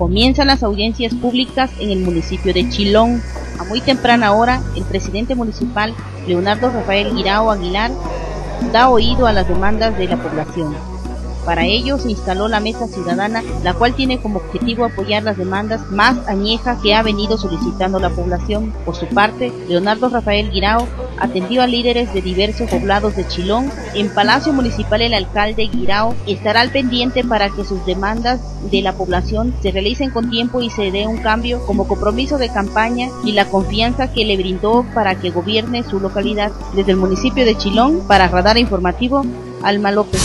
Comienzan las audiencias públicas en el municipio de Chilón. A muy temprana hora, el presidente municipal, Leonardo Rafael Guirao Aguilar, da oído a las demandas de la población. Para ello se instaló la Mesa Ciudadana, la cual tiene como objetivo apoyar las demandas más añejas que ha venido solicitando la población. Por su parte, Leonardo Rafael Guirao atendió a líderes de diversos poblados de Chilón. En Palacio Municipal el alcalde Guirao estará al pendiente para que sus demandas de la población se realicen con tiempo y se dé un cambio como compromiso de campaña y la confianza que le brindó para que gobierne su localidad. Desde el municipio de Chilón, para Radar Informativo, Alma López.